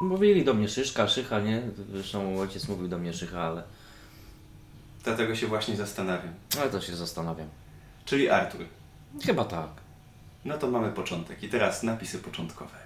Mówili do mnie Szyszka, Szycha, nie? Zresztą ojciec mówił do mnie Szycha, ale, Dlatego się właśnie zastanawiam. ale to się zastanawiam. Czyli Artur. Chyba tak. No to mamy początek. I teraz napisy początkowe.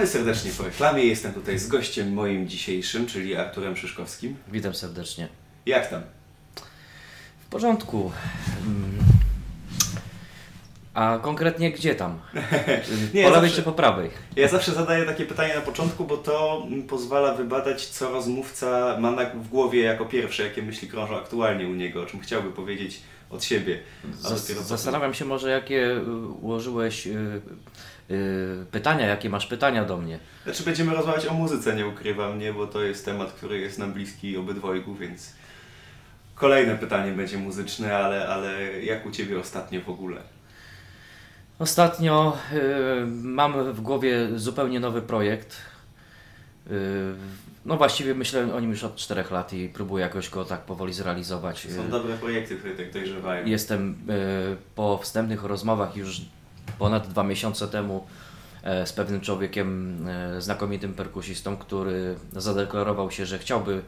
Witamy serdecznie po reklamie. Jestem tutaj z gościem moim dzisiejszym, czyli Arturem Szyszkowskim. Witam serdecznie. Jak tam? W porządku. Mm. A konkretnie gdzie tam? Nie, po lewej zawsze- czy po prawej? Ja zawsze zadaję takie pytanie na początku, bo to mm, pozwala wybadać, co rozmówca ma na, w głowie jako pierwsze, jakie myśli krążą aktualnie u niego, o czym chciałby powiedzieć od siebie. Zas- Zastanawiam się może jakie y, ułożyłeś y, pytania, jakie masz pytania do mnie. Znaczy będziemy rozmawiać o muzyce, nie ukrywam, nie, bo to jest temat, który jest nam bliski obydwojgu, więc kolejne pytanie będzie muzyczne, ale, ale jak u Ciebie ostatnio w ogóle? Ostatnio y, mam w głowie zupełnie nowy projekt. Y, no właściwie myślę o nim już od 4 lat i próbuję jakoś go tak powoli zrealizować. Są Y, dobre projekty, które tak dojrzewają. Jestem y, po wstępnych rozmowach już ponad dwa miesiące temu e, z pewnym człowiekiem, e, znakomitym perkusistą, który zadeklarował się, że chciałby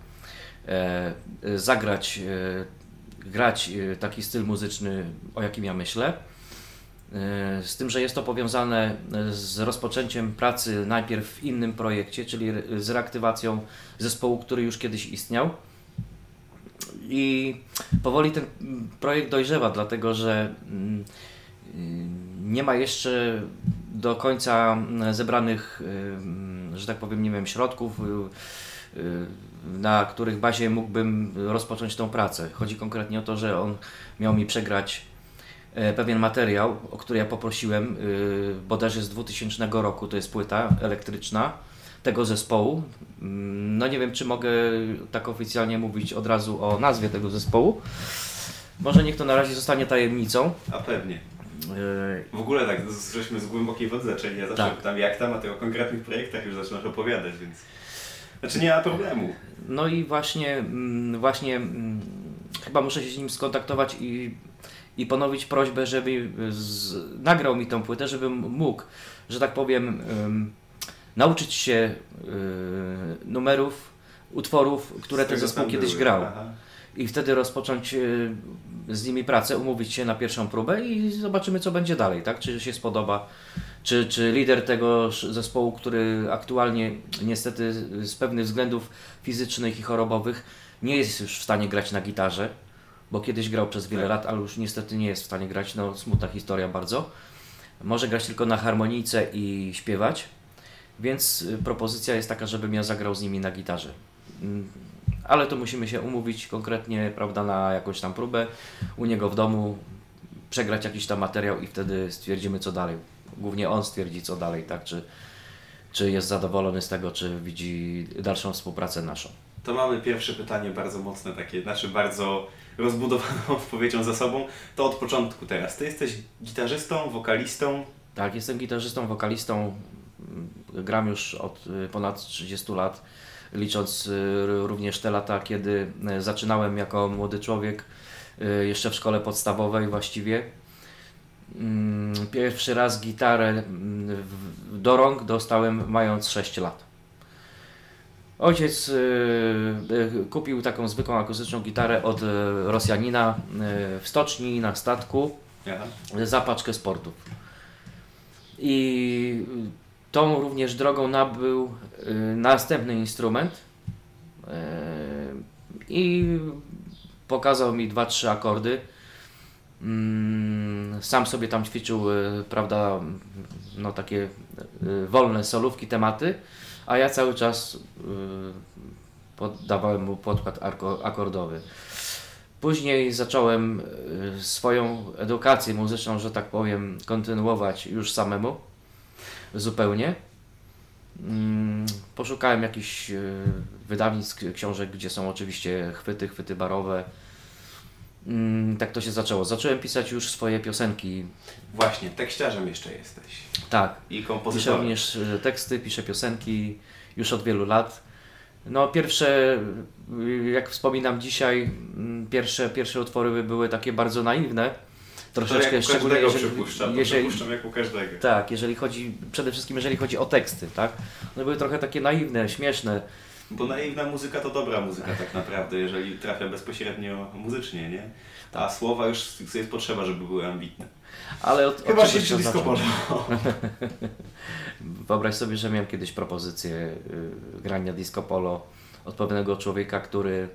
e, zagrać, grać taki styl muzyczny, o jakim ja myślę. Z tym, że jest to powiązane z rozpoczęciem pracy najpierw w innym projekcie, czyli z reaktywacją zespołu, który już kiedyś istniał. I powoli ten projekt dojrzewa, dlatego że mm, nie ma jeszcze do końca mm, zebranych, mm, że tak powiem, nie wiem, środków, y, y, na których bazie mógłbym rozpocząć tą pracę. Chodzi konkretnie o to, że on miał mi przegrać e, pewien materiał, o który ja poprosiłem, y, bodajże z 2000 roku, to jest płyta elektryczna tego zespołu. Mm, No nie wiem, czy mogę tak oficjalnie mówić od razu o nazwie tego zespołu. Może niech to na razie zostanie tajemnicą. A pewnie. Y, W ogóle tak, żeśmy z głębokiej wody zaczęli. Ja zawsze Tak. pytam jak tam, a ty o konkretnych projektach już zaczynasz opowiadać, więc... Znaczy nie ma problemu. No i właśnie, mm, właśnie mm, chyba muszę się z nim skontaktować i, i ponowić prośbę, żeby z, nagrał mi tą płytę, żebym mógł, że tak powiem, ym, nauczyć się y, numerów, utworów, które ten zespół kiedyś były. grał. Aha. I wtedy rozpocząć y, z nimi pracę, umówić się na pierwszą próbę i zobaczymy, co będzie dalej, tak? Czy się spodoba, czy, czy lider tego zespołu, który aktualnie niestety z pewnych względów fizycznych i chorobowych nie jest już w stanie grać na gitarze, bo kiedyś grał przez wiele Tak. lat, ale już niestety nie jest w stanie grać, no smutna historia bardzo. Może grać tylko na harmonijce i śpiewać, więc y, propozycja jest taka, żebym ja zagrał z nimi na gitarze. Ale to musimy się umówić konkretnie, prawda, na jakąś tam próbę u niego w domu, przegrać jakiś tam materiał i wtedy stwierdzimy co dalej. Głównie on stwierdzi co dalej, tak, czy, czy jest zadowolony z tego, czy widzi dalszą współpracę naszą. To mamy pierwsze pytanie bardzo mocne takie, znaczy bardzo rozbudowaną odpowiedzią za sobą. To od początku teraz. Ty jesteś gitarzystą, wokalistą. Tak, jestem gitarzystą, wokalistą, gram już od y, ponad 30 lat, licząc y, również te lata, kiedy y, zaczynałem jako młody człowiek, y, jeszcze w szkole podstawowej właściwie. Mm, Pierwszy raz gitarę mm, do rąk dostałem mając 6 lat. Ojciec kupił taką zwykłą akustyczną gitarę od Rosjanina w stoczni na statku za paczkę sportów. I tą również drogą nabył y, następny instrument. Y, i pokazał mi dwa, trzy akordy. Mm, Sam sobie tam ćwiczył, y, prawda, no takie wolne solówki, tematy, a ja cały czas poddawałem mu podkład akordowy. Później zacząłem swoją edukację muzyczną, że tak powiem, kontynuować już samemu, zupełnie. Mm, Poszukałem jakichś y, wydawnictw, książek, gdzie są oczywiście chwyty, chwyty barowe. Mm, Tak to się zaczęło. Zacząłem pisać już swoje piosenki. Właśnie, tekściarzem jeszcze jesteś. Tak, I piszę kompozytorem. również y, teksty, piszę piosenki już od wielu lat. No pierwsze, y, jak wspominam dzisiaj, mm, pierwsze, pierwsze utwory były takie bardzo naiwne. Jak Troszeczkę u szczególnie jeżeli, przypuszczam, jeżeli, przypuszczam jak u każdego. tak, jeżeli chodzi, przede wszystkim jeżeli chodzi o teksty, tak? One były trochę takie naiwne, śmieszne. Bo naiwna muzyka to dobra muzyka tak naprawdę, jeżeli trafia bezpośrednio muzycznie, nie? A słowa już jest potrzeba, żeby były ambitne. Ale od, Chyba od się to disco polo. Wyobraź sobie, że miałem kiedyś propozycję y, grania disco polo od pewnego człowieka, który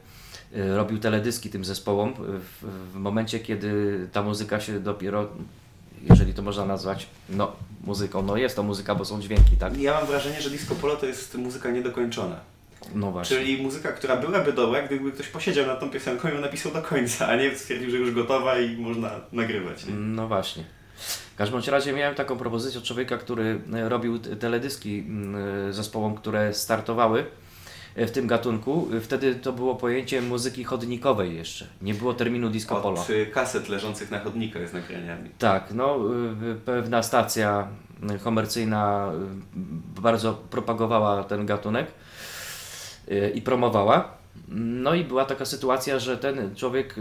robił teledyski tym zespołom w, w momencie, kiedy ta muzyka się dopiero, jeżeli to można nazwać, no muzyką, no jest to muzyka, bo są dźwięki, tak? Ja mam wrażenie, że disco polo to jest muzyka niedokończona. No właśnie. Czyli muzyka, która byłaby dobra, gdyby ktoś posiedział nad tą piosenką i ją napisał do końca, a nie stwierdził, że już gotowa i można nagrywać. Nie? No właśnie. W każdym razie miałem taką propozycję od człowieka, który e, robił teledyski mm, zespołom, które startowały w tym gatunku. Wtedy to było pojęcie muzyki chodnikowej jeszcze. Nie było terminu disco polo. Od y, kaset leżących na chodnikach z nagraniami. Tak, no y, pewna stacja komercyjna bardzo propagowała ten gatunek i promowała. No i była taka sytuacja, że ten człowiek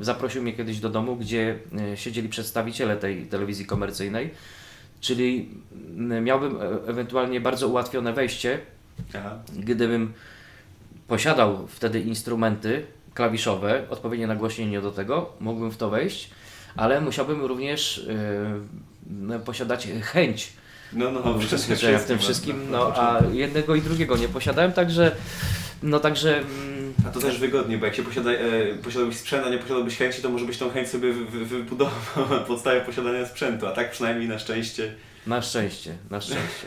zaprosił mnie kiedyś do domu, gdzie siedzieli przedstawiciele tej telewizji komercyjnej, czyli miałbym e- ewentualnie bardzo ułatwione wejście, Aha. gdybym posiadał wtedy instrumenty klawiszowe, odpowiednie nagłośnienie do tego, mógłbym w to wejść, ale musiałbym również yy, posiadać chęć No, no, uczestniczenia w tym wszystkim, no a jednego i drugiego nie posiadałem, także no także mm, A to też wygodnie, bo jak się posiada, e, posiadałbyś sprzęt, a nie posiadałbyś chęci, to może byś tą chęć sobie wy, wy, wybudował na podstawie posiadania sprzętu, a tak przynajmniej na szczęście. na szczęście, na szczęście.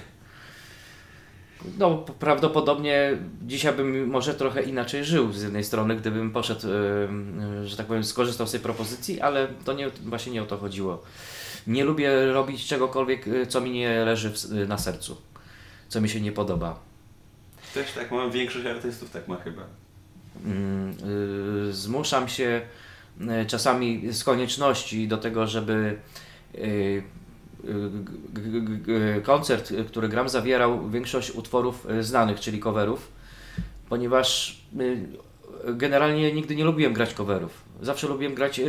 No, prawdopodobnie dzisiaj bym może trochę inaczej żył z jednej strony, gdybym poszedł, że tak powiem, skorzystał z tej propozycji, ale to nie, właśnie nie o to chodziło. Nie lubię robić czegokolwiek, y, co mi nie leży y, na sercu, co mi się nie podoba. Też tak mam, większość artystów tak ma chyba. Mm, y, Zmuszam się czasami z konieczności do tego, żeby koncert, y, który gram, zawierał większość utworów y, znanych, czyli coverów, ponieważ y, generalnie nigdy nie lubiłem grać coverów. Zawsze lubiłem grać y,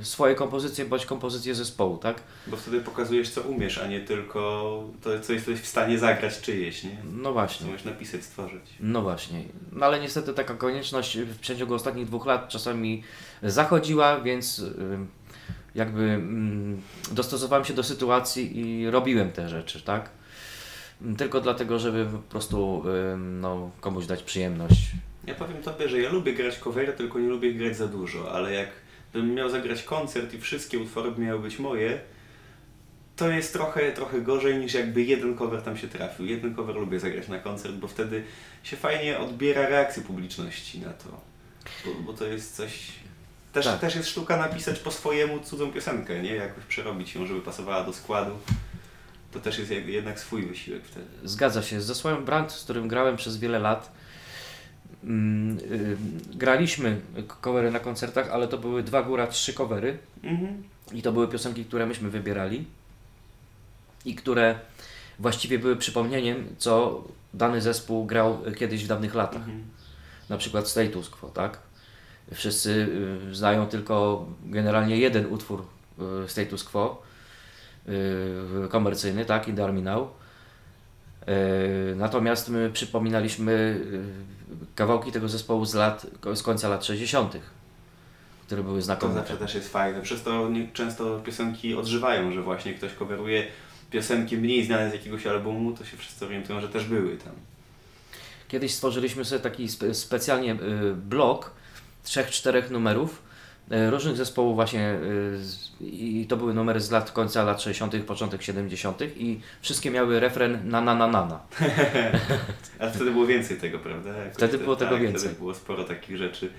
y, swoje kompozycje bądź kompozycje zespołu, tak? Bo wtedy pokazujesz, co umiesz, a nie tylko to, co jesteś w stanie zagrać czyjeś, nie? No Co właśnie. umiesz napisać, stworzyć. No właśnie. No ale niestety taka konieczność w przeciągu ostatnich dwóch lat czasami zachodziła, więc y, jakby mm, dostosowałem się do sytuacji i robiłem te rzeczy, tak? Tylko dlatego, żeby po prostu no, komuś dać przyjemność. Ja powiem Tobie, że ja lubię grać covery, tylko nie lubię grać za dużo, ale jak bym miał zagrać koncert i wszystkie utwory miały być moje, to jest trochę, trochę gorzej niż jakby jeden cover tam się trafił. Jeden cover lubię zagrać na koncert, bo wtedy się fajnie odbiera reakcję publiczności na to. Bo, bo to jest coś... Też, Tak. też jest sztuka napisać po swojemu cudzą piosenkę, nie? Jakoś przerobić ją, żeby pasowała do składu. To też jest jednak swój wysiłek wtedy. Zgadza się. Z zespołem Brand, z którym grałem przez wiele lat, mm, y, graliśmy covery na koncertach, ale to były dwa góra, trzy covery. Mhm. I to były piosenki, które myśmy wybierali i które właściwie były przypomnieniem, co dany zespół grał kiedyś w dawnych latach. Mhm. Na przykład Status Quo, tak? Wszyscy y, znają tylko generalnie jeden utwór y, Status Quo, y, komercyjny, tak? In. Y, Natomiast my przypominaliśmy kawałki tego zespołu z lat, z końca lat 60., które były To znakomite. zawsze też jest fajne. Przez to często piosenki odżywają, że właśnie ktoś coveruje piosenki mniej znane z jakiegoś albumu, to się wszyscy orientują, że też były tam. Kiedyś stworzyliśmy sobie taki spe, specjalnie blok trzech, czterech numerów y, różnych zespołów właśnie z- i to były numery z lat końca lat 60., początek 70. i wszystkie miały refren na na na na na. Ale wtedy było więcej tego, prawda? Jakoś Wtedy było tego tak, więcej. Wtedy było sporo takich rzeczy.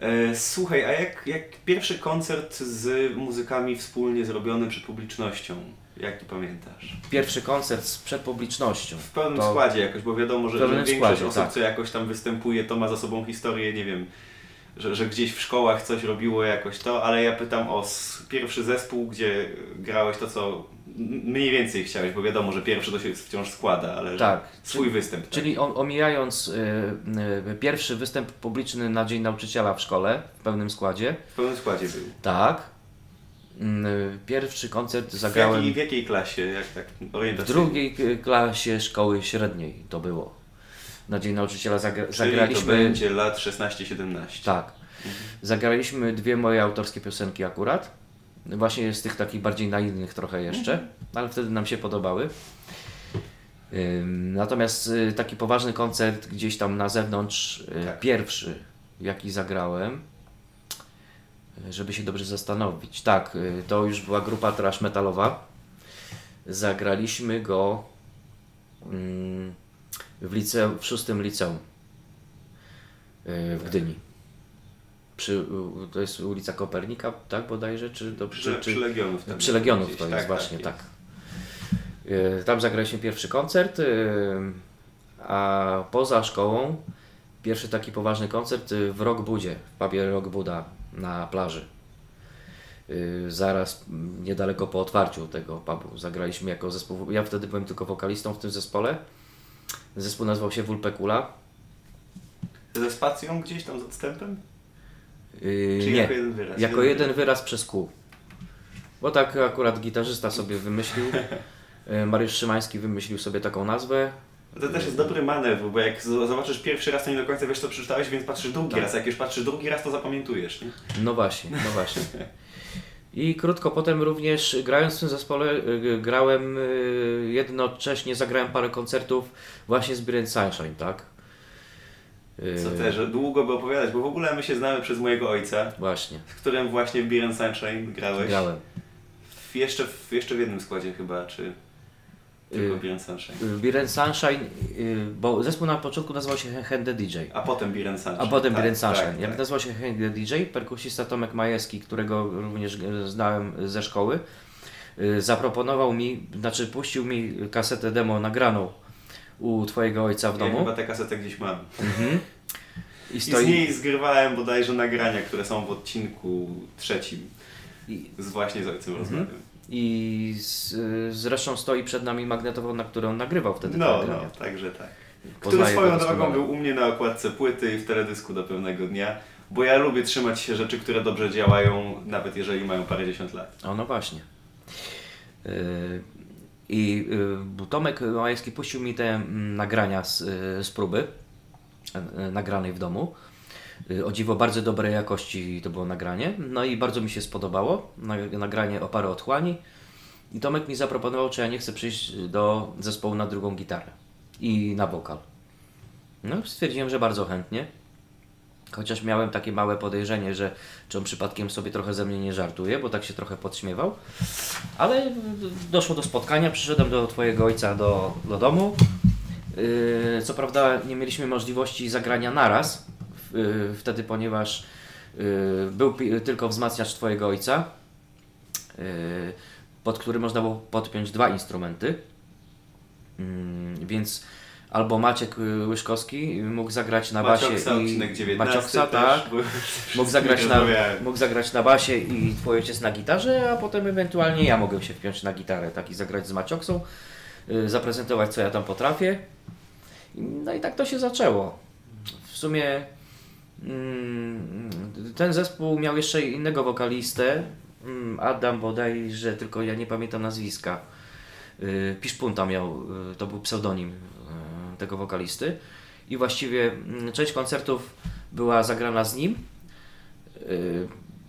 E, słuchaj, a jak, jak pierwszy koncert z muzykami wspólnie zrobiony przed publicznością? Jak to pamiętasz? Pierwszy koncert z przed publicznością. W pełnym To- składzie jakoś, bo wiadomo, że, że większość składzie, osób, tak. co jakoś tam występuje, to ma za sobą historię, nie wiem, że, że gdzieś w szkołach coś robiło jakoś to, ale ja pytam o pierwszy zespół, gdzie grałeś to, co mniej więcej chciałeś, bo wiadomo, że pierwszy to się wciąż składa, ale Tak. swój występ. Czyli o- omijając y, y, pierwszy występ publiczny na Dzień Nauczyciela w szkole w pełnym składzie, tak. W pełnym składzie był. tak. Y, Pierwszy koncert W zagrałem jakiej, w jakiej klasie? Jak tak w drugiej k- klasie szkoły średniej to było. Na Dzień Nauczyciela zagra- Czyli to zagraliśmy. będzie lat 16-17. Tak. Zagraliśmy dwie moje autorskie piosenki akurat. Właśnie z tych takich bardziej naiwnych trochę jeszcze, ale wtedy nam się podobały. Natomiast y, taki poważny koncert gdzieś tam na zewnątrz, y, Tak. pierwszy jaki zagrałem, y, żeby się dobrze zastanowić. Tak, to już była grupa trash metalowa. Zagraliśmy go w, liceum, w szóstym liceum y, w Gdyni. Przy, to jest ulica Kopernika, tak bodajże? Czy, do, Przy, przy czy, Legionów. tam przy Legionów gdzieś. to jest Tak, właśnie, jest. tak. Y, Tam zagraliśmy pierwszy koncert, y, a poza szkołą pierwszy taki poważny koncert w Rockbudzie, w pubie Rock Buda na plaży. Zaraz niedaleko po otwarciu tego pubu zagraliśmy jako zespół. Ja wtedy byłem tylko wokalistą w tym zespole. Zespół nazywał się Vulpecula. Ze spacją gdzieś tam z odstępem? Yy, Czy nie, jako jeden wyraz? jako Jeden jeden wyraz przez kół. Bo tak akurat gitarzysta sobie wymyślił. Yy, Mariusz Szymański wymyślił sobie taką nazwę. To też jest dobry manewr, bo jak zobaczysz pierwszy raz, to nie do końca wiesz, co przeczytałeś, więc patrzysz drugi Tak. raz. Jak już patrzysz drugi raz, to zapamiętujesz. Nie? No właśnie, no właśnie. I krótko potem również grając w tym zespole, yy, grałem yy, jednocześnie, zagrałem parę koncertów właśnie z Beer Sunshine, tak? Yy, Co też długo by opowiadać, bo w ogóle my się znamy przez mojego ojca, Właśnie, z którym właśnie w Beer Sunshine grałeś. grałem. W, jeszcze, w, jeszcze w jednym składzie chyba, czy tylko Yy. Beer Sunshine. Yy, Beer Sunshine, yy, bo zespół na początku nazywał się Hand DJ. A potem Beer Sunshine. A potem tak, Beer and Sunshine. Tak, Jak tak. nazywał się the DJ, perkusista Tomek Majewski, którego również znałem ze szkoły, y, zaproponował mi, znaczy puścił mi kasetę demo nagraną u Twojego ojca w Ja domu. chyba tę kasetę gdzieś mam. Mhm. I I z stoi. niej zgrywałem bodajże nagrania, które są w odcinku trzecim. I, Z właśnie z ojcem Mhm. rozmawiam. I z, y, zresztą stoi przed nami magnetofon, na który on nagrywał wtedy te No, no, także tak. Który swoją drogą był u mnie na okładce płyty i w teledysku do pewnego dnia, bo ja lubię trzymać się rzeczy, które dobrze działają, nawet jeżeli mają parędziesiąt lat. O, no właśnie. Yy, I yy, Tomek Majewski puścił mi te mm, nagrania z, yy, z próby yy, nagranej w domu. Yy, O dziwo bardzo dobrej jakości to było nagranie. No i bardzo mi się spodobało. Na- Nagranie o parę otchłani. I Tomek mi zaproponował, czy ja nie chcę przyjść do zespołu na drugą gitarę i na wokal. No stwierdziłem, że bardzo chętnie. Chociaż miałem takie małe podejrzenie, że czy on przypadkiem sobie trochę ze mnie nie żartuje, bo tak się trochę podśmiewał. Ale doszło do spotkania, przyszedłem do Twojego ojca do, do domu. Yy, co prawda nie mieliśmy możliwości zagrania naraz, wtedy ponieważ yy, był tylko wzmacniacz Twojego ojca, yy, pod który można było podpiąć dwa instrumenty. Yy, więc albo Maciek y, Łyszkowski mógł zagrać na basie Macioksa, i odcinek 19 Macioksa, tak, mógł zagrać, na, mógł zagrać na basie i twój ojciec na gitarze, a potem ewentualnie ja mogę się wpiąć na gitarę, tak i zagrać z Macioksą, y, zaprezentować co ja tam potrafię. No i tak to się zaczęło. W sumie mm, ten zespół miał jeszcze innego wokalistę, mm, Adam bodajże, tylko ja nie pamiętam nazwiska. Y, Piszpunta miał, y, to był pseudonim y, tego wokalisty i właściwie mm, część koncertów była zagrana z nim.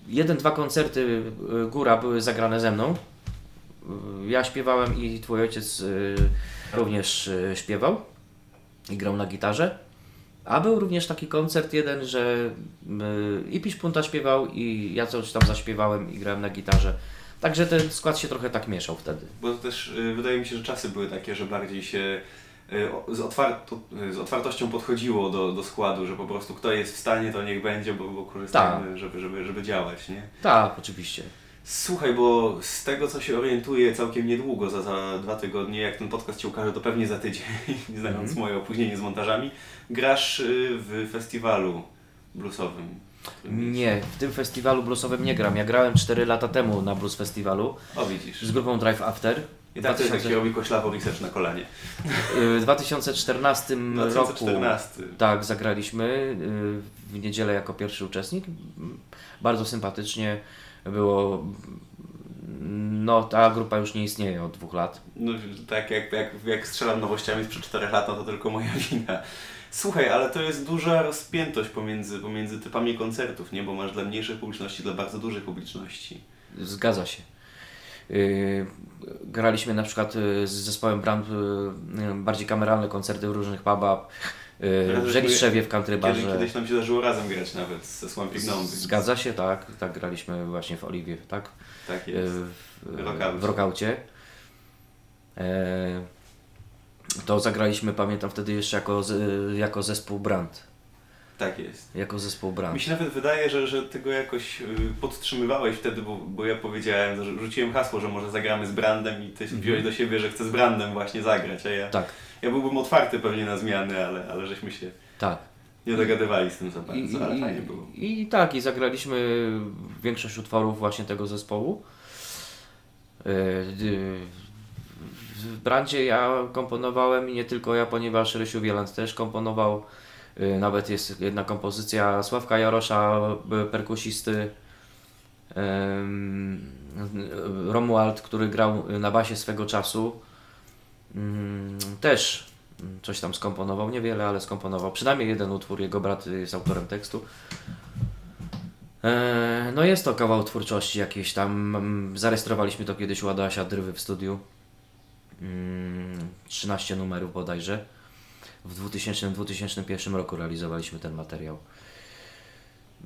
Jeden, dwa koncerty góra były zagrane ze mną. Ja śpiewałem i twój ojciec również śpiewał. i grał na gitarze. A był również taki koncert jeden, że y, i Pisz Punta śpiewał i ja coś tam zaśpiewałem i grałem na gitarze. Także ten skład się trochę tak mieszał wtedy. Bo to też y, wydaje mi się, że czasy były takie, że bardziej się y, z, otwarto, z otwartością podchodziło do, do składu, że po prostu kto jest w stanie, to niech będzie, bo, bo korzystamy, żeby, żeby, żeby działać, nie? Tak, oczywiście. Słuchaj, bo z tego co się orientuję całkiem niedługo, za, za dwa tygodnie, jak ten podcast się ukaże, to pewnie za tydzień, znając Mhm. moje opóźnienie z montażami, grasz y, w festiwalu bluesowym. Nie, w tym festiwalu bluesowym nie gram. Ja grałem 4 lata temu na blues festiwalu O widzisz. z grupą Drive After. I tak jak 2000 się robi koślawo research na kolanie. w 2014 roku 2014. tak zagraliśmy y, w niedzielę jako pierwszy uczestnik. Bardzo sympatycznie było. No, ta grupa już nie istnieje od dwóch lat. No tak, jak, jak, jak strzelam nowościami sprzed 4 lat, no to tylko moja wina. Słuchaj, ale to jest duża rozpiętość pomiędzy, pomiędzy typami koncertów, nie? Bo masz dla mniejszej publiczności, dla bardzo dużej publiczności. Zgadza się. Yy, graliśmy na przykład yy, z zespołem Brand yy, bardziej kameralne koncerty w różnych pubach. W Żeliszewie, w Country Kiedy, Barze. kiedyś nam się zdarzyło razem grać nawet ze Swampy Gnome. Zgadza się, tak. Tak graliśmy właśnie w Oliwie, tak? Tak Yy, jest. w, Rockaucie. E, to zagraliśmy, pamiętam wtedy jeszcze jako, jako zespół Brand. Tak jest. Jako zespół Brand. Mi się nawet wydaje, że, że ty go jakoś y, podtrzymywałeś wtedy, bo, bo ja powiedziałem, że rzuciłem hasło, że może zagramy z Brandem i ty Mhm. wziąłeś do siebie, że chcę z Brandem właśnie zagrać, a ja, Tak, ja byłbym otwarty pewnie na zmiany, ale, ale żeśmy się tak. nie dogadywali z tym za I, bardzo, ale i, fajnie było. I, I tak, i zagraliśmy większość utworów właśnie tego zespołu. E, W Brandzie ja komponowałem i nie tylko ja, ponieważ Rysiu Wieland też komponował. E, Nawet jest jedna kompozycja Sławka Jarosza, e, perkusisty. Romuald, który grał na basie swego czasu, też coś tam skomponował, niewiele, ale skomponował. Przynajmniej jeden utwór, jego brat jest autorem tekstu. E, No jest to kawał twórczości jakiejś tam. mm, Zarejestrowaliśmy to kiedyś u Adasia Drywy w studiu. Mm, 13 numerów bodajże. W 2000-2001 roku realizowaliśmy ten materiał.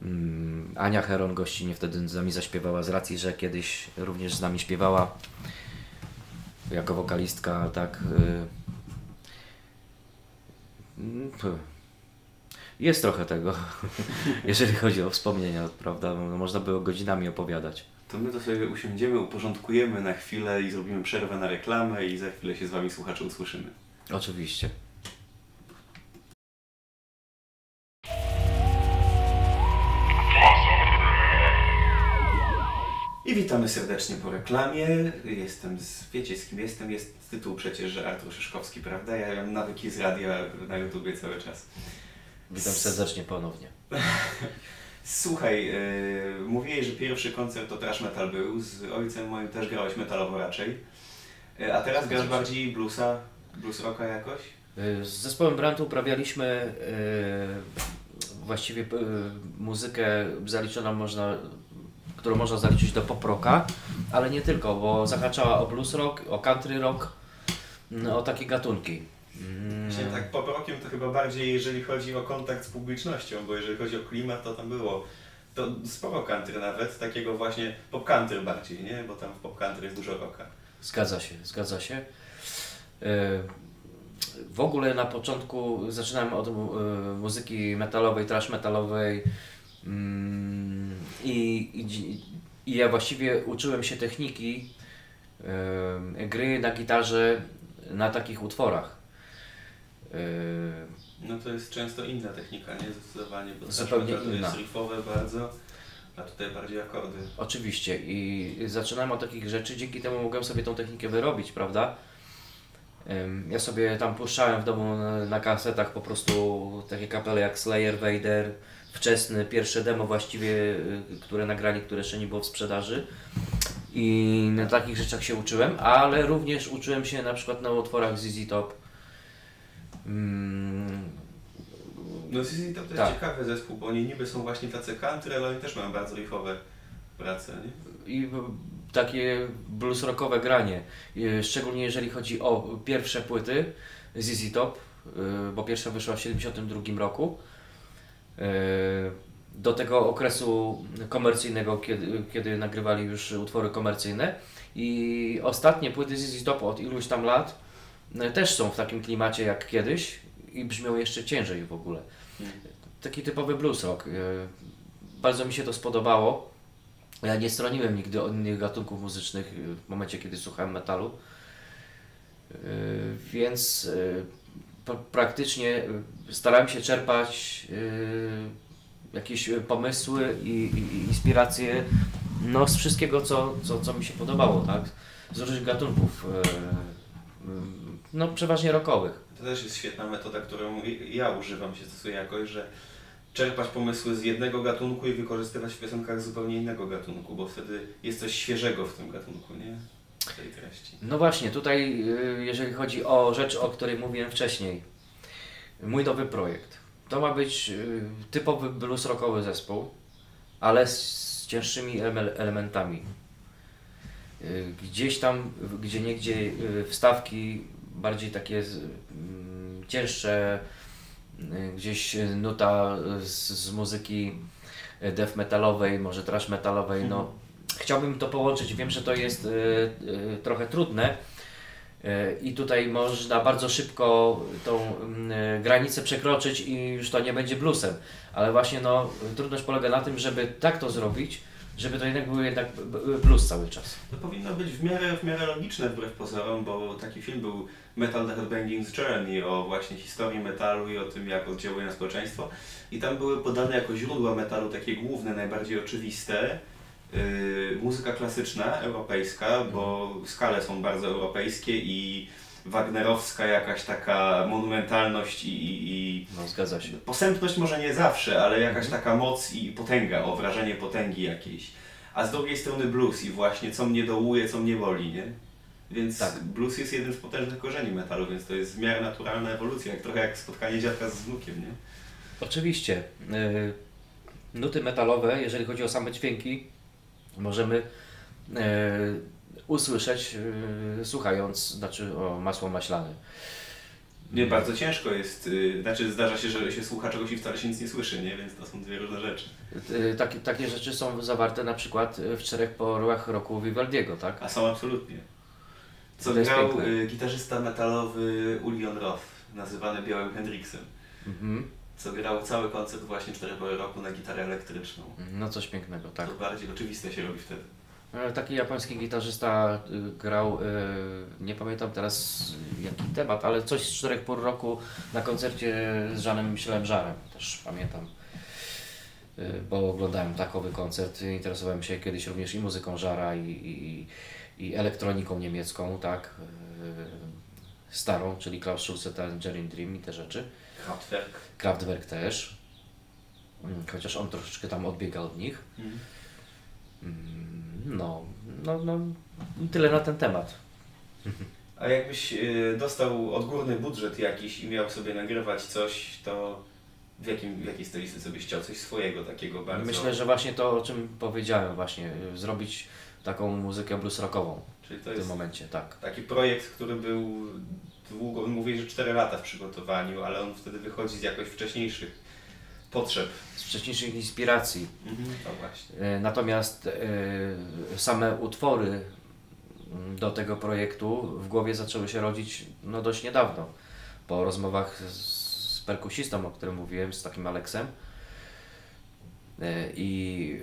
Mm, Ania Heron gościnnie wtedy z nami zaśpiewała z racji, że kiedyś również z nami śpiewała jako wokalistka, tak. y, mm, Jest trochę tego, jeżeli chodzi o wspomnienia, prawda? No, można było godzinami opowiadać. To my to sobie usiądziemy, uporządkujemy na chwilę i zrobimy przerwę na reklamę i za chwilę się z Wami słuchacze usłyszymy. Oczywiście. Witamy serdecznie po reklamie. Jestem z, wiecie z kim jestem? Jest z tytułu przecież, że Artur Szyszkowski, prawda? Ja mam nawyki z radia na YouTubie cały czas. Witam serdecznie ponownie. Słuchaj, yy, mówiłeś, że pierwszy koncert to trash metal był. Z ojcem moim też grałeś metalowo raczej. Yy, a teraz grasz bardziej bluesa, blues rocka jakoś? Y, Z zespołem Brantu uprawialiśmy y, właściwie y, muzykę zaliczoną można, którą można zaliczyć do pop rocka, ale nie tylko, bo zahaczała o blues rock, o country rock, mm, o takie gatunki. Mm, Właśnie tak pop rockiem to chyba bardziej jeżeli chodzi o kontakt z publicznością, bo jeżeli chodzi o klimat to tam było to sporo country nawet, takiego właśnie pop country bardziej, nie? Bo tam w pop country jest dużo rocka. Zgadza się, zgadza się. Y, W ogóle na początku zaczynałem od y, muzyki metalowej, trash metalowej i, i, dzi- i ja właściwie uczyłem się techniki y, gry na gitarze na takich utworach. Y, No to jest często inna technika, nie? Zdecydowanie, bo Zupełnie inna. jest riffowe bardzo, a tutaj bardziej akordy. Oczywiście i zaczynałem od takich rzeczy, dzięki temu mogłem sobie tą technikę wyrobić, prawda? Ja sobie tam puszczałem w domu na, na kasetach po prostu takie kapele jak Slayer, Vader, wczesne, pierwsze demo właściwie, y, które nagrali, które jeszcze nie było w sprzedaży. I na takich rzeczach się uczyłem, ale również uczyłem się na przykład na utworach ZZ Top. Ym, No ZZ Top to jest Tak. ciekawy zespół, bo oni niby są właśnie tacy country, ale oni też mają bardzo riffowe prace, nie? i w- takie blues rockowe granie, y, szczególnie jeżeli chodzi o pierwsze płyty, ZZ Top, y, bo pierwsza wyszła w 1972 roku. Y, do tego okresu komercyjnego, kiedy, kiedy nagrywali już utwory komercyjne. I ostatnie płyty ZZ Top od iluś tam lat y, też są w takim klimacie jak kiedyś i brzmią jeszcze ciężej w ogóle. Taki typowy blues rock. Y, Bardzo mi się to spodobało. Ja nie stroniłem nigdy od innych gatunków muzycznych w momencie, kiedy słuchałem metalu. Więc praktycznie y, starałem się czerpać y, jakieś y, pomysły i, i inspiracje no, z wszystkiego, co, co, co mi się podobało, tak? Z różnych gatunków. y, No, przeważnie rockowych. To też jest świetna metoda, którą ja używam, się stosuję jakoś, że czerpać pomysły z jednego gatunku i wykorzystywać w piosenkach zupełnie innego gatunku, bo wtedy jest coś świeżego w tym gatunku, nie? Tej treści. No właśnie, tutaj y, jeżeli chodzi o rzecz, o której mówiłem wcześniej, mój nowy projekt. To ma być y, typowy blues rockowy zespół, ale z cięższymi ele- elementami. Y, Gdzieś tam, gdzie niegdzie wstawki bardziej takie mm, cięższe, gdzieś nuta z, z muzyki death metalowej, może trash metalowej, no chciałbym to połączyć. Wiem, że to jest y, y, trochę trudne y, i tutaj można bardzo szybko tą y, granicę przekroczyć i już to nie będzie bluesem. Ale właśnie no, trudność polega na tym, żeby tak to zrobić, żeby to jednak był jednak blues cały czas. To powinno być w miarę, w miarę logiczne wbrew pozorom, bo taki film był Metal The Headbanging's Journey o właśnie historii metalu i o tym, jak oddziałuje na społeczeństwo. I tam były podane jako źródła metalu takie główne, najbardziej oczywiste. Yy, muzyka klasyczna, europejska, bo skale są bardzo europejskie i wagnerowska jakaś taka monumentalność i, i, i No, zgadza się. Posępność może nie zawsze, ale jakaś taka moc i potęga, o wrażenie potęgi jakiejś. A z drugiej strony blues i właśnie co mnie dołuje, co mnie boli, nie? Więc Tak. blues jest jednym z potężnych korzeni metalu, więc to jest w miarę naturalna ewolucja, jak trochę jak spotkanie dziadka z wnukiem, nie? Oczywiście. y, Nuty metalowe, jeżeli chodzi o same dźwięki, możemy y, usłyszeć y, słuchając, znaczy o masło maślane. Nie, bardzo ciężko jest, y, znaczy zdarza się, że się słucha czegoś i wcale się nic nie słyszy, nie? Więc to są dwie różne rzeczy. Y, Takie, takie rzeczy są zawarte na przykład w czterech porłach roku Vivaldiego, tak? A są absolutnie. Co grał piękne. y, gitarzysta metalowy Ulion Roth, nazywany Białym Hendrixem. Mhm. Co grał cały koncert właśnie 4 pory roku na gitarę elektryczną. No coś pięknego, tak. To bardziej oczywiste się robi wtedy. E, Taki japoński gitarzysta y, grał, y, nie pamiętam teraz jaki temat, ale coś z czterech pół roku na koncercie z Żanem Michelem Żarem, też pamiętam. Y, Bo oglądałem takowy koncert, interesowałem się kiedyś również i muzyką Żara i, i, i elektroniką niemiecką, tak, starą, czyli Klaus Schulze, Tangerine Dream i te rzeczy. Kraftwerk. Kraftwerk też, Mm, chociaż on troszeczkę tam odbiega od nich. Mm, No, no, no, tyle na ten temat. A jakbyś y, dostał odgórny budżet jakiś i miał sobie nagrywać coś, to w, jakim, w jakiej stylistyce byś chciał? Coś swojego takiego bardzo? Myślę, że właśnie to, o czym powiedziałem, właśnie y, zrobić taką muzykę blues rockową Czyli to w tym momencie, tak. taki projekt, który był długo, mówię, że 4 lata w przygotowaniu, ale on wtedy wychodzi z jakoś wcześniejszych potrzeb. Z wcześniejszych inspiracji. No właśnie. Y, Natomiast y, same utwory mm, do tego projektu w głowie zaczęły się rodzić no, dość niedawno. Po rozmowach z, perkusistą, o którym mówiłem, z takim Aleksem. Y, I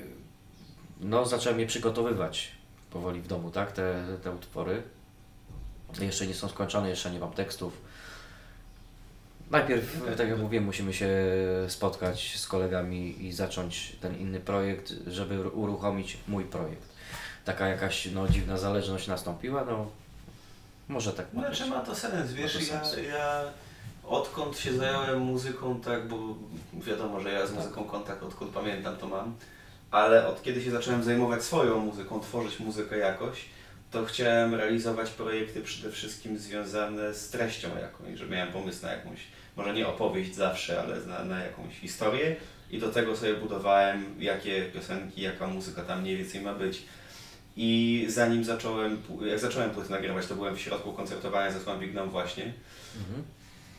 no, zacząłem je przygotowywać powoli w domu, tak, te, te utwory. Jeszcze nie są skończone, jeszcze nie mam tekstów. Najpierw, tak jak mówiłem, musimy się spotkać z kolegami i zacząć ten inny projekt, żeby uruchomić mój projekt. Taka jakaś no, dziwna zależność nastąpiła, no może tak być. Znaczy ma to sens, wiesz, to ja, sens. ja odkąd się zająłem muzyką, tak, bo wiadomo, że ja z Tak. muzyką kontakt odkąd pamiętam to mam, ale od kiedy się zacząłem zajmować swoją muzyką, tworzyć muzykę jakoś, to chciałem realizować projekty przede wszystkim związane z treścią jakąś, że miałem pomysł na jakąś, może nie opowieść zawsze, ale na, na jakąś historię i do tego sobie budowałem, jakie piosenki, jaka muzyka tam mniej więcej ma być. I zanim zacząłem, jak zacząłem płyty nagrywać, to byłem w środku koncertowania ze Słambigną właśnie. Mhm.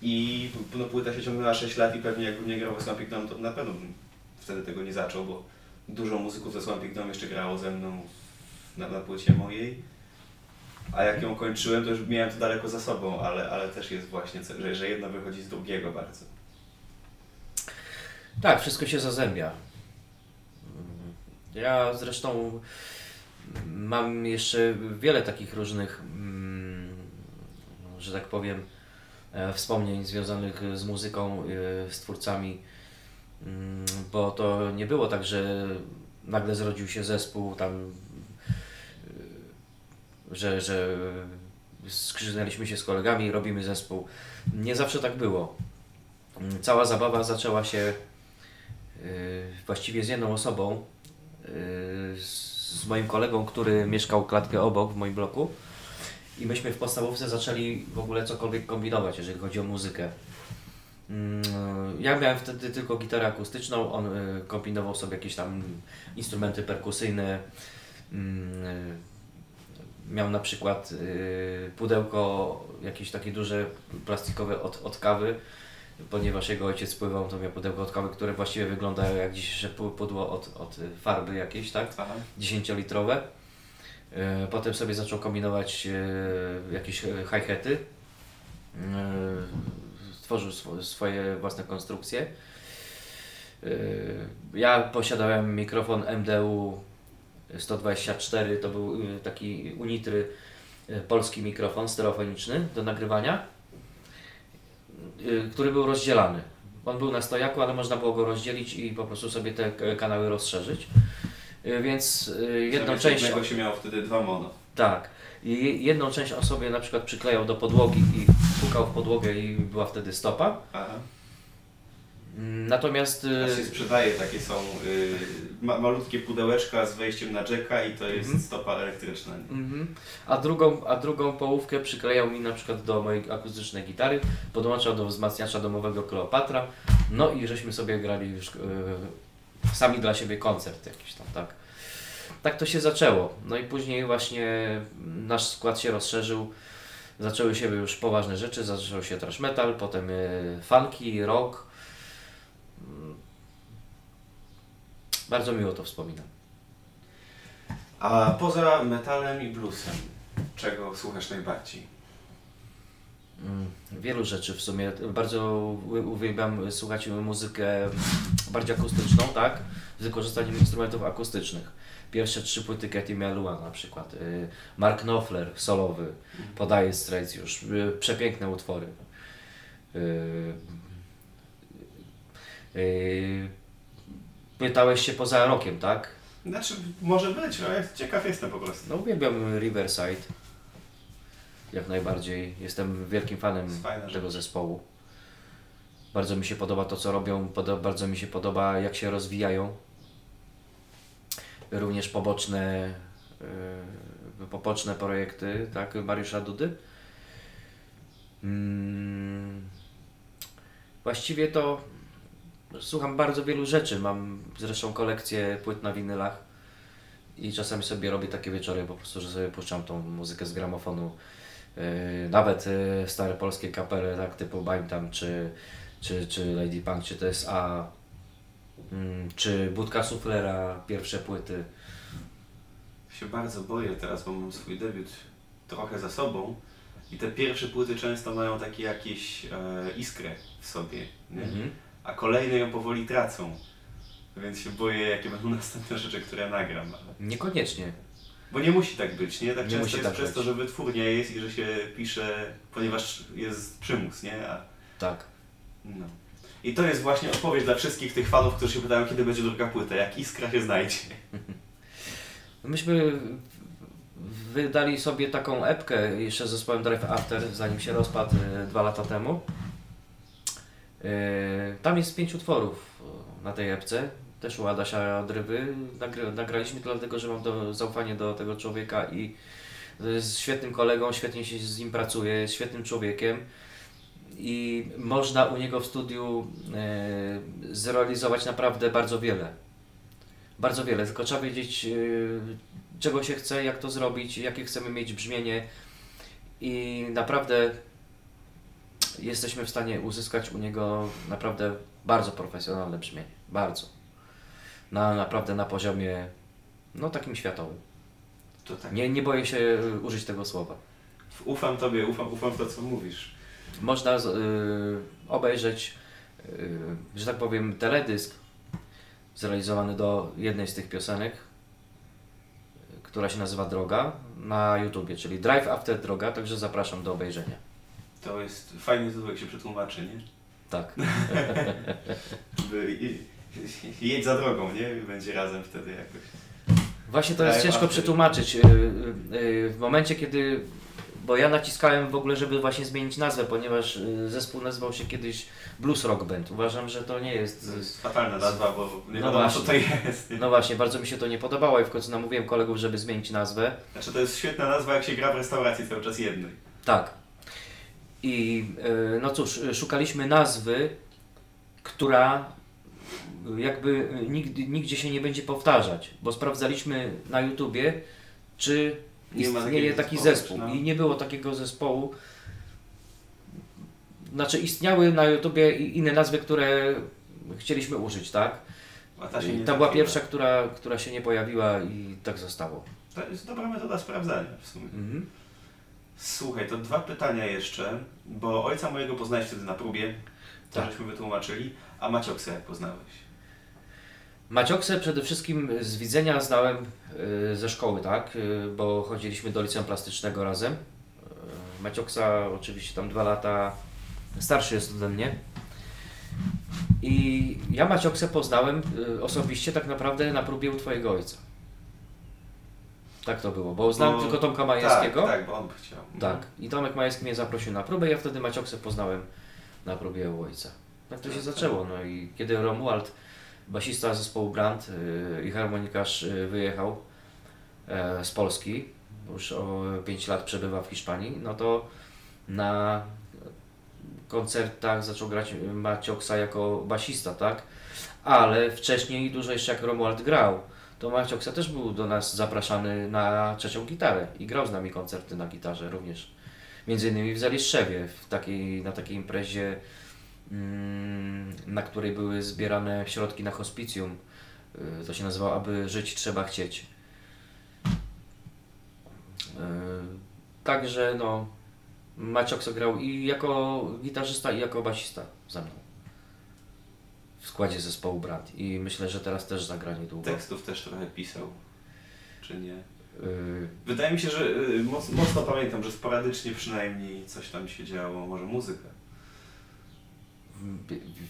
I no, płyta się ciągnęła 6 lat i pewnie jakbym nie grał Swamping Dome, to na pewno bym wtedy tego nie zaczął, bo dużo muzyków ze Dome jeszcze grało ze mną na, na płycie mojej. A jak ją kończyłem, to już miałem to daleko za sobą, ale, ale też jest właśnie, że, że jedno wychodzi z drugiego bardzo. Tak, wszystko się zazębia. Ja zresztą mam jeszcze wiele takich różnych, mm, że tak powiem, e, wspomnień związanych z muzyką, e, z twórcami, mm, bo to nie było tak, że nagle zrodził się zespół tam, że, że skrzyżnęliśmy się z kolegami i robimy zespół. Nie zawsze tak było. Mm, cała zabawa zaczęła się właściwie z jedną osobą, z moim kolegą, który mieszkał klatkę obok w moim bloku. I myśmy w podstawówce zaczęli w ogóle cokolwiek kombinować, jeżeli chodzi o muzykę. Mm, ja miałem wtedy tylko gitarę akustyczną, on y, kombinował sobie jakieś tam instrumenty perkusyjne. Y, miał na przykład y, pudełko jakieś takie duże plastikowe od, od kawy ponieważ jego ojciec pływał, to miał pudełko od kawy, które właściwie wygląda jak dzisiejsze pudło od, od farby jakiejś, tak? 10-litrowe. E, potem sobie zaczął kombinować e, jakieś. E, stworzył swoje własne konstrukcje. Ja posiadałem mikrofon MDU 124, to był taki unitry polski mikrofon stereofoniczny do nagrywania Y, który był rozdzielany. On był na stojaku, ale można było go rozdzielić i po prostu sobie te kanały rozszerzyć. Y, więc y, jedną część. Jednego się miało wtedy dwa mono. Tak. I jedną część on sobie na przykład przyklejał do podłogi i pukał w podłogę i była wtedy stopa. Aha. Natomiast... A się sprzedaje, takie są y, ma, malutkie pudełeczka z wejściem na jacka i to jest mm -hmm. stopa elektryczna. Mm -hmm. a, drugą, a drugą połówkę przyklejał mi na przykład do mojej akustycznej gitary, podłączał do wzmacniacza domowego Kleopatra, no i żeśmy sobie grali już y, sami dla siebie koncert jakiś tam, tak. Tak to się zaczęło. No i później właśnie nasz skład się rozszerzył. Zaczęły się już poważne rzeczy, zaczął się trash metal, potem y, funky, rock, Bardzo miło to wspominam. A poza metalem i bluesem, czego słuchasz najbardziej? Mm, wielu rzeczy w sumie. Bardzo uwielbiam słuchać muzykę bardziej akustyczną, tak? Z wykorzystaniem instrumentów akustycznych. Pierwsze trzy płyty Katy Melua na przykład. Y, Mark Knopfler, solowy, podaje Straits już. Y, przepiękne utwory. Pytałeś się poza rokiem, tak? Znaczy, może być, ale ciekaw jestem po prostu. No uwielbiam Riverside. Jak najbardziej. Jestem wielkim fanem tego zespołu. Bardzo mi się podoba to, co robią, bardzo mi się podoba, jak się rozwijają. Również poboczne, yy, poboczne projekty, tak, Mariusza Dudy. Hmm. Właściwie to słucham bardzo wielu rzeczy. Mam zresztą kolekcję płyt na winylach i czasami sobie robię takie wieczory po prostu, że sobie puszczam tą muzykę z gramofonu. Yy, nawet yy, stare polskie kapele, tak typu Bańtam, czy, czy, czy Lady Punk, czy TSA, yy, czy Budka Suflera, pierwsze płyty. Się bardzo boję teraz, bo mam swój debiut trochę za sobą i te pierwsze płyty często mają takie jakieś e, iskrę w sobie. Nie? Mhm a kolejne ją powoli tracą. Więc się boję, jakie będą następne rzeczy, które nagram. Ale... Niekoniecznie. Bo nie musi tak być, nie? Tak nie często jest tak przez być. to, że wytwórnia jest i że się pisze, ponieważ jest przymus, nie? A... Tak. No. I to jest właśnie odpowiedź dla wszystkich tych fanów, którzy się pytają, kiedy będzie druga płyta, jak iskra się znajdzie. Myśmy wydali sobie taką epkę jeszcze z zespołem Drive After, zanim się rozpadł e, dwa lata temu. E, tam jest pięć utworów e, na tej epce, też u Adasia Drywy. Nagry, nagraliśmy dlatego, że mam do, zaufanie do tego człowieka i jest świetnym kolegą, świetnie się z nim pracuje, jest świetnym człowiekiem i można u niego w studiu e, zrealizować naprawdę bardzo wiele. Bardzo wiele, tylko trzeba wiedzieć, czego się chce, jak to zrobić, jakie chcemy mieć brzmienie i naprawdę jesteśmy w stanie uzyskać u niego naprawdę bardzo profesjonalne brzmienie. Bardzo. Na, naprawdę na poziomie no takim światowym. To tak. Nie, nie boję się y, użyć tego słowa. Ufam Tobie, ufam, ufam w to, co mówisz. Można y, obejrzeć, y, że tak powiem, teledysk zrealizowany do jednej z tych piosenek, która się nazywa Droga na YouTubie, czyli Drive After Droga, także zapraszam do obejrzenia. To jest fajny tytuł, jak się przetłumaczy, nie? Tak. Jedź za drogą, nie? Będzie razem wtedy jakoś. Właśnie to jest ciężko przetłumaczyć. Y, y, y, W momencie, kiedy. Bo ja naciskałem w ogóle, żeby właśnie zmienić nazwę, ponieważ zespół nazywał się kiedyś Blues Rock Band. Uważam, że to nie jest. To jest fatalna nazwa, bo nie No wiadomo co to jest. Nie? No właśnie, bardzo mi się to nie podobało i w końcu namówiłem kolegów, żeby zmienić nazwę. Znaczy to jest świetna nazwa, jak się gra w restauracji cały czas jednej. Tak. I y, no cóż, szukaliśmy nazwy, która jakby nigdy, nigdzie się nie będzie powtarzać, bo sprawdzaliśmy na YouTubie, czy Nie istnieje taki zespołu, zespół. no. I nie było takiego zespołu. Znaczy istniały na YouTubie inne nazwy, które chcieliśmy użyć, tak? A ta się nie ta była pierwsza, która, która się nie pojawiła i tak zostało. To jest dobra metoda sprawdzania w sumie. Mhm. Słuchaj, to dwa pytania jeszcze, bo ojca mojego poznałeś wtedy na próbie, to Tak. żeśmy wytłumaczyli, a Macioksa jak poznałeś? Macioksę przede wszystkim z widzenia znałem y, ze szkoły, tak? Y, Bo chodziliśmy do liceum plastycznego razem. Y, Macioksa oczywiście tam dwa lata starszy jest ode mnie. I ja Macioksę poznałem osobiście tak naprawdę na próbie u Twojego ojca. Tak to było, bo znałem Bo- tylko Tomka Majewskiego. Tak, tak, bo on chciał. Tak. I Tomek Majewski mnie zaprosił na próbę, ja wtedy Macioksę poznałem na próbie u ojca. Tak to się Tak, zaczęło. No i kiedy Romuald, basista zespołu Brand yy, i harmonikarz yy, wyjechał e, z Polski, już o 5 lat przebywa w Hiszpanii, no to na koncertach zaczął grać Macioksa jako basista, tak? Ale wcześniej, dużo jeszcze jak Romuald grał, to Macioksa też był do nas zapraszany na trzecią gitarę i grał z nami koncerty na gitarze również. Między innymi w Zaliszewie, w takiej, na takiej imprezie, mm, na której były zbierane środki na hospicjum. Y, To się nazywało Aby żyć trzeba chcieć. Y, Także no, Maciokso grał i jako gitarzysta i jako basista ze mną. W składzie zespołu Brand i myślę, że teraz też zagra niedługo. Tekstów też trochę pisał, czy nie? Y, Wydaje mi się, że y, moc, mocno pamiętam, że sporadycznie przynajmniej coś tam się działo, może muzyka.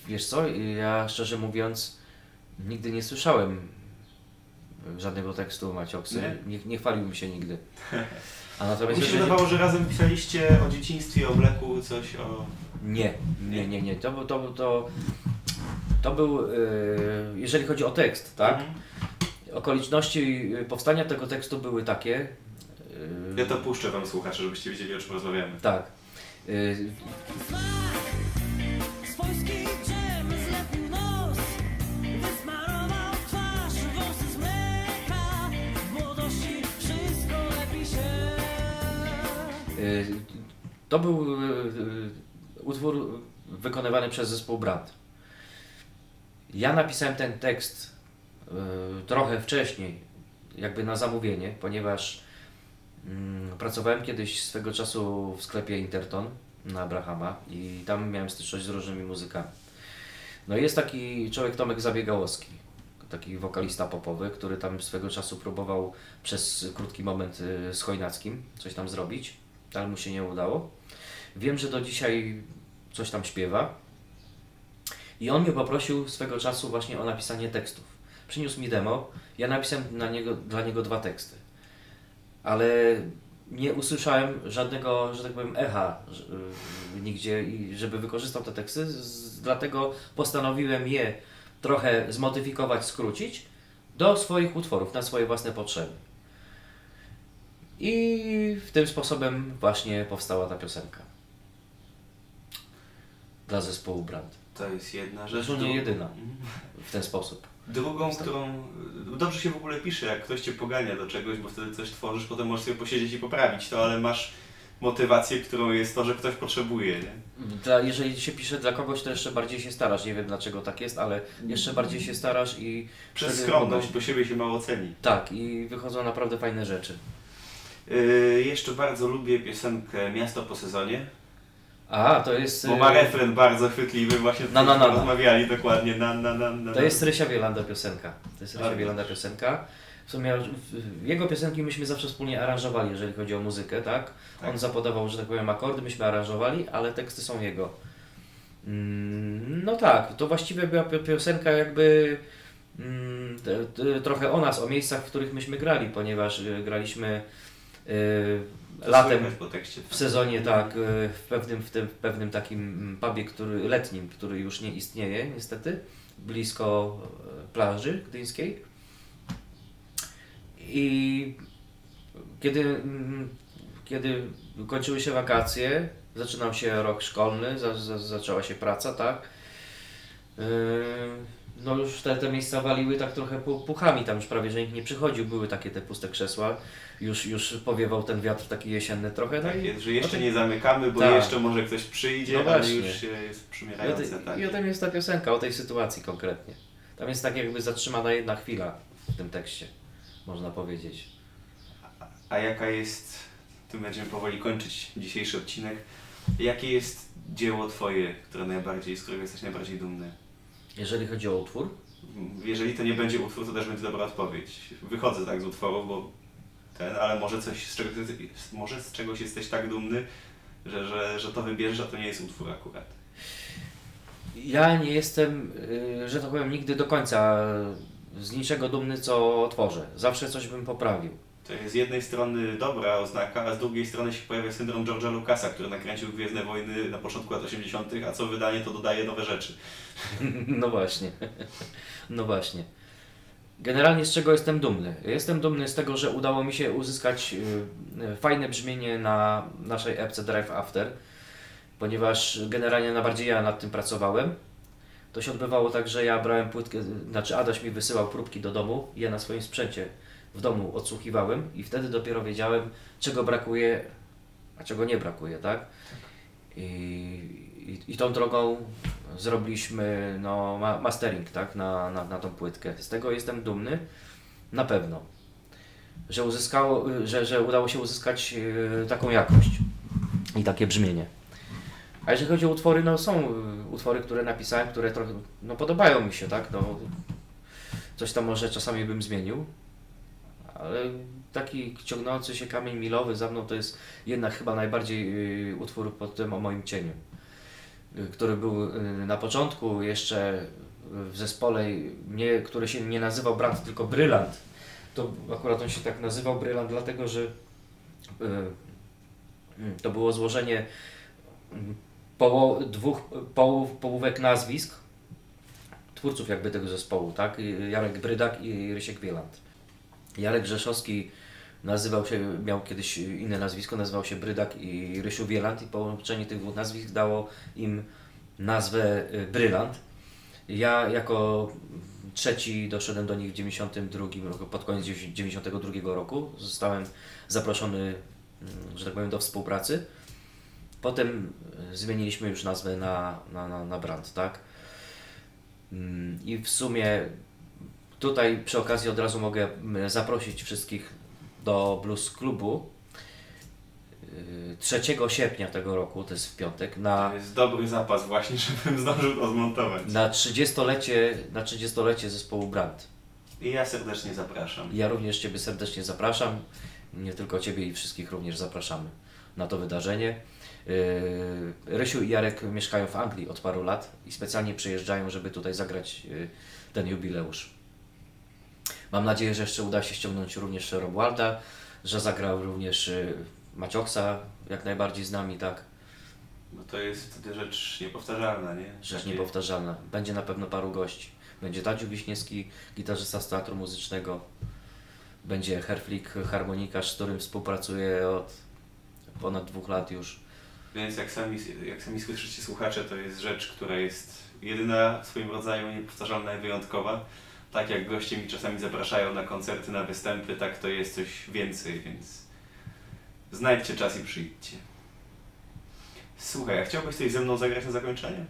Wiesz co, ja szczerze mówiąc nigdy nie słyszałem żadnego tekstu Macioksy. Nie? Nie, nie chwaliłbym się nigdy. A natomiast Mi się wydawało, że razem pisaliście o dzieciństwie, o Bleku, coś o... Nie, nie, nie, nie. To, to, to, to był, y, jeżeli chodzi o tekst, tak? Mhm. Okoliczności powstania tego tekstu były takie. y, Ja to puszczę wam słuchacze, żebyście wiedzieli o czym rozmawiamy. Tak. To był utwór wykonywany przez zespół Brand. Ja napisałem ten tekst y, trochę wcześniej, jakby na zamówienie, ponieważ mm, pracowałem kiedyś swego czasu w sklepie Interton na Abrahama i tam miałem styczność z różnymi muzykami. No jest taki człowiek Tomek Zabiegałowski, taki wokalista popowy, który tam swego czasu próbował przez krótki moment y, z Chojnackim coś tam zrobić, ale mu się nie udało. Wiem, że do dzisiaj coś tam śpiewa. I on mnie poprosił swego czasu właśnie o napisanie tekstów. Przyniósł mi demo, ja napisałem na niego, dla niego dwa teksty. Ale nie usłyszałem żadnego, że tak powiem, echa że- y, nigdzie, żeby wykorzystał te teksty, dlatego postanowiłem je trochę zmodyfikować, skrócić do swoich utworów, na swoje własne potrzeby. I w tym sposobem właśnie powstała ta piosenka. Dla zespołu Brand. To jest jedna rzecz. Zresztą nie jedyna. Mhm. W ten sposób. Drugą, którą dobrze się w ogóle pisze, jak ktoś cię pogania do czegoś, bo wtedy coś tworzysz, potem możesz sobie posiedzieć i poprawić to, ale masz motywację, którą jest to, że ktoś potrzebuje, nie? Dla, jeżeli się pisze dla kogoś, to jeszcze bardziej się starasz. Nie wiem dlaczego tak jest, ale jeszcze bardziej się starasz i Przez skromność, mogą- bo siebie się mało ceni. Tak, i wychodzą naprawdę fajne rzeczy. Yy, jeszcze bardzo lubię piosenkę Miasto po sezonie, A, to jest. bo y, ma refren bardzo chwytliwy, właśnie Na, na, na, na. rozmawiali dokładnie, na, na, na, na, To jest Rysia Wielanda piosenka. To jest Rysia Wielanda piosenka. W sumie jego piosenki myśmy zawsze wspólnie aranżowali, jeżeli chodzi o muzykę, tak? Tak. On zapodawał, że tak powiem, akordy, myśmy aranżowali, ale teksty są jego. Mm, No tak, to właściwie była pi- piosenka jakby mm, trochę o nas, o miejscach, w których myśmy grali, ponieważ y, graliśmy To latem tekście. w sezonie tak, y, w pewnym, w tym, w pewnym takim mm, pubie, który, letnim, który już nie istnieje niestety, blisko e, plaży gdyńskiej. I kiedy, mm, kiedy kończyły się wakacje, zaczynał się rok szkolny, za, za, zaczęła się praca, tak? Yy, No już te, te miejsca waliły tak trochę pu- puchami, tam już prawie, że nikt nie przychodził, były takie te puste krzesła, już, już powiewał ten wiatr taki jesienny trochę. Tak jest, że jeszcze no nie zamykamy, bo Tak. jeszcze może ktoś przyjdzie, No ale już się jest I o, przymierające. tej, Tak. I o tym jest ta piosenka, o tej sytuacji konkretnie. Tam jest tak jakby zatrzymana jedna chwila w tym tekście, można powiedzieć. A jaka jest, tu będziemy powoli kończyć dzisiejszy odcinek, jakie jest dzieło Twoje, które najbardziej, z którego jesteś najbardziej dumny? Jeżeli chodzi o utwór, Jeżeli to nie będzie utwór, to też będzie dobra odpowiedź. Wychodzę tak z utworów, bo ten, ale może coś, z czego, może z czegoś jesteś tak dumny, że, że, że to wybierzesz, a to nie jest utwór akurat. ja nie jestem, y, że tak powiem, nigdy do końca z niczego dumny, co tworzę. Zawsze coś bym poprawił. To jest z jednej strony dobra oznaka, a z drugiej strony się pojawia syndrom George'a Lucasa, który nakręcił Gwiezdne Wojny na początku lat 80., a co wydanie to dodaje nowe rzeczy. No właśnie. No właśnie. Generalnie z czego jestem dumny? Jestem dumny z tego, że udało mi się uzyskać y, y, fajne brzmienie na naszej epce Drive After, ponieważ generalnie na bardziej ja nad tym pracowałem. To się odbywało tak, że ja brałem płytkę, znaczy Adaś mi wysyłał próbki do domu, ja na swoim sprzęcie w domu odsłuchiwałem i wtedy dopiero wiedziałem, czego brakuje, a czego nie brakuje, tak? I, i, i tą drogą zrobiliśmy no, ma, mastering tak, na, na, na tą płytkę. Z tego jestem dumny, na pewno, że, uzyskało, że, że udało się uzyskać e, taką jakość i takie brzmienie. A jeżeli chodzi o utwory, no są e, utwory, które napisałem, które trochę no, podobają mi się, tak? No, coś tam może czasami bym zmienił, ale taki ciągnący się kamień milowy za mną to jest jednak chyba najbardziej y, utwór pod tym o moim cieniu, y, który był y, na początku jeszcze w zespole, nie, który się nie nazywał Brand, tylko Brylant. To akurat on się tak nazywał Brylant, dlatego że to było złożenie y, poło, dwóch połów, połówek nazwisk twórców jakby tego zespołu, tak? Jarek Brydak i Rysiek Wieland. Jarek Rzeszowski nazywał się, miał kiedyś inne nazwisko, nazywał się Brydak i Rysiu Wieland i połączenie tych dwóch nazwisk dało im nazwę y, Brylant. Ja jako trzeci doszedłem do nich w 92 roku, pod koniec 92 roku. Zostałem zaproszony, mm, że tak powiem, do współpracy. Potem y, zmieniliśmy już nazwę na, na, na, na brand, tak? Mm, I w sumie tutaj przy okazji od razu mogę mm, zaprosić wszystkich do Blues Klubu yy, 3 sierpnia tego roku, to jest w piątek, na, To jest dobry zapas właśnie, żebym zdążył to zmontować. na 30-lecie, na 30-lecie zespołu Brand. I ja serdecznie zapraszam. Ja również Ciebie serdecznie zapraszam, nie tylko Ciebie i wszystkich również zapraszamy na to wydarzenie. Yy, Rysiu i Jarek mieszkają w Anglii od paru lat i specjalnie przyjeżdżają, żeby tutaj zagrać yy, ten jubileusz. Mam nadzieję, że jeszcze uda się ściągnąć również Romualda, że zagrał również yy, Macioksa jak najbardziej z nami, tak? Bo to jest wtedy rzecz niepowtarzalna, nie? Rzecz Takie- niepowtarzalna. Będzie na pewno paru gości. Będzie Tadziu Wiśniewski, gitarzysta z Teatru Muzycznego. Będzie Herflik, harmonikarz, z którym współpracuję od ponad dwóch lat już. Więc jak sami, jak sami słyszycie słuchacze, to jest rzecz, która jest jedyna w swoim rodzaju, niepowtarzalna i wyjątkowa. Tak jak goście mi czasami zapraszają na koncerty, na występy, tak to jest coś więcej, więc znajdźcie czas i przyjdźcie. Słuchaj, a chciałbyś coś ze mną zagrać na zakończenie?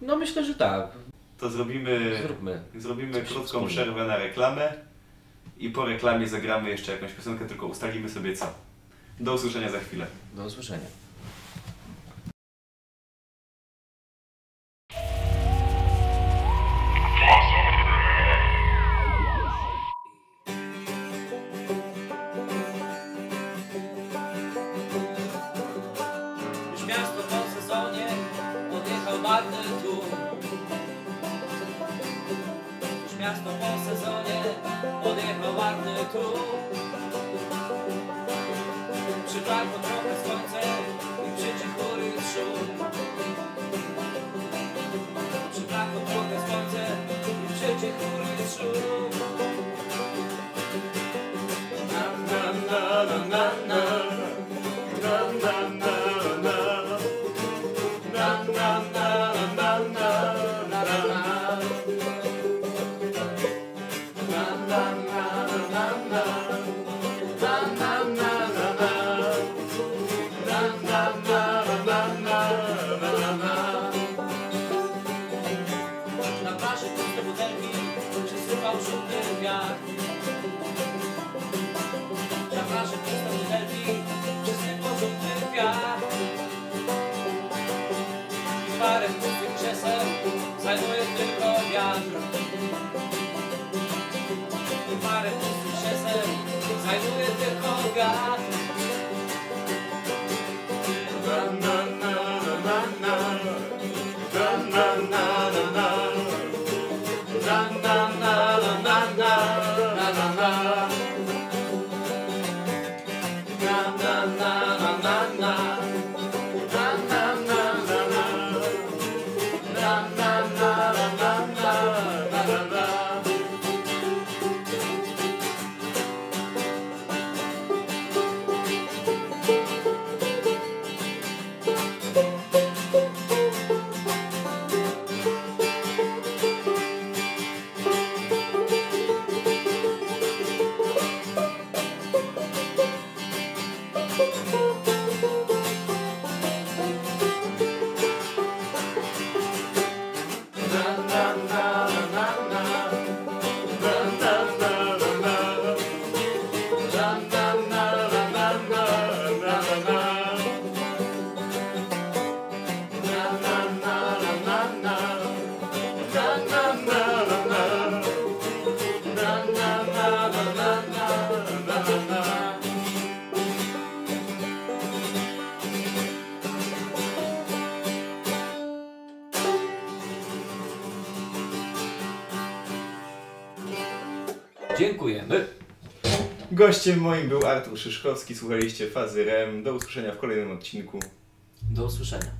No myślę, że tak. To zrobimy, Zróbmy. zrobimy Coś krótką wspólnie. przerwę na reklamę i po reklamie zagramy jeszcze jakąś piosenkę, tylko ustalimy sobie co. Do usłyszenia za chwilę. Do usłyszenia. Gościem moim był Artur Szyszkowski, słuchaliście Fazy REM. Do usłyszenia w kolejnym odcinku. Do usłyszenia.